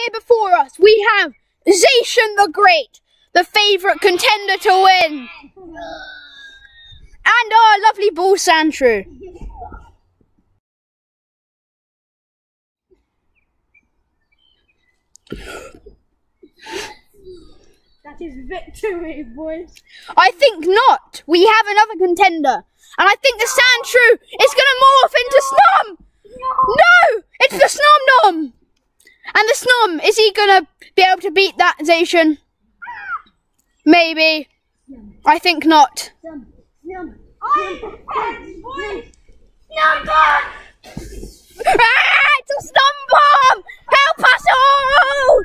here before us we have Zacian the Great, the favourite contender to win. And our lovely Bull Sandshrew. That is victory, boys. I think not. We have another contender. And I think the Sandshrew is going to morph into Snom. No! It's the Snom Nom. And the Snom, is he going to be able to beat that Zacian? Maybe. I think not. It's a Snom Bomb! Help us all!